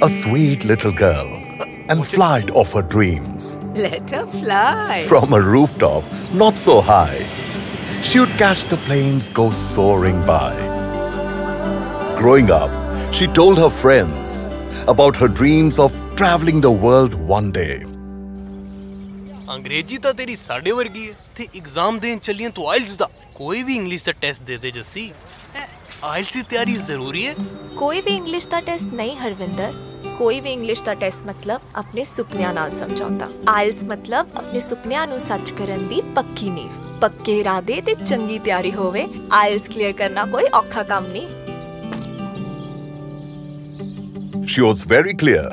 a sweet little girl and flight of her dreams. Let her fly. From a rooftop, not so high, she would catch the planes go soaring by. Growing up, she told her friends about her dreams of traveling the world one day. ਅੰਗਰੇਜ਼ੀ ਤਾਂ ਤੇਰੀ ਸਾਡੇ ਵਰਗੀ ਹੈ ਤੇ exam ਦੇਣ ਚੱਲੀਆਂ ਤੂੰ IELTS ਦਾ ਕੋਈ ਵੀ ਇੰਗਲਿਸ਼ ਦਾ ਟੈਸਟ ਦੇ ਦੇ ਜੱਸੀ ਆਇਲਸ ਦੀ ਤਿਆਰੀ ਜ਼ਰੂਰੀ ਹੈ ਕੋਈ ਵੀ ਇੰਗਲਿਸ਼ ਦਾ ਟੈਸਟ ਨਹੀਂ ਹਰਵਿੰਦਰ ਕੋਈ ਵੀ ਇੰਗਲਿਸ਼ ਦਾ ਟੈਸਟ ਮਤਲਬ ਆਪਣੇ ਸੁਪਨਿਆਂ ਨਾਲ ਸਮਝੌਤਾ ਆਇਲਸ ਮਤਲਬ ਆਪਣੇ ਸੁਪਨਿਆਂ ਨੂੰ ਸੱਚ ਕਰਨ ਦੀ ਪੱਕੀ ਨੀਂਹ ਪੱਕੇ ਇਰਾਦੇ ਤੇ ਚੰਗੀ ਤਿਆਰੀ ਹੋਵੇ ਆਇਲਸ ਕਲੀਅਰ ਕਰਨਾ ਕੋਈ ਔਖਾ ਕੰਮ ਨਹੀਂ She was very clear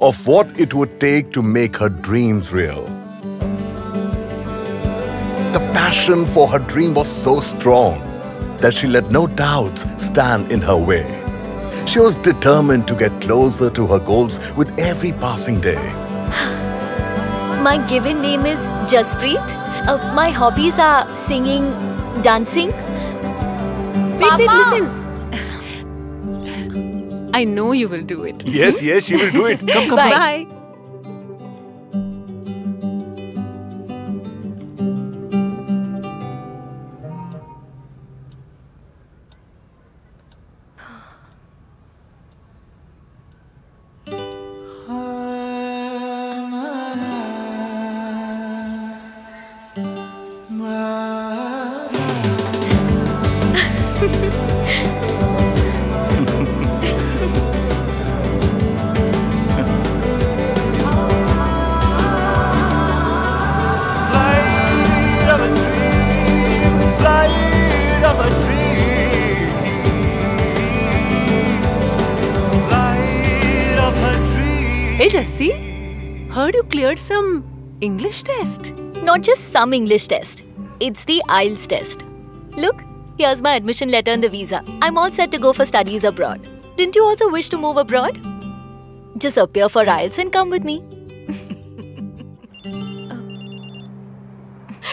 of what it would take to make her dreams real. The passion for her dream was so strong that she let no doubts stand in her way. She was determined to get closer to her goals with every passing day. My given name is Jaspreet. Uh, my hobbies are singing, dancing. Wait, wait, listen. I know you will do it. Yes, yes, she will do it. Come, come. Bye. Bye. Jassi, heard you cleared some English test. Not just some English test. It's the IELTS test. Look, here's my admission letter and the visa. I'm all set to go for studies abroad. Didn't you also wish to move abroad? Just appear for IELTS and come with me.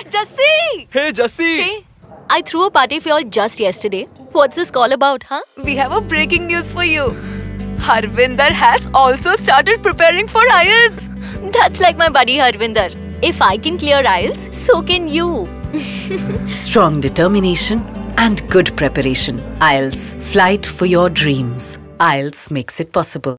Jassi! Hey, Jassi! Hey, I threw a party for y'all just yesterday. What's this call about, huh? We have a breaking news for you. Harvinder has also started preparing for IELTS. That's like my buddy Harvinder. If I can clear IELTS, so can you. Strong determination and good preparation. IELTS. Flight for your dreams. IELTS makes it possible.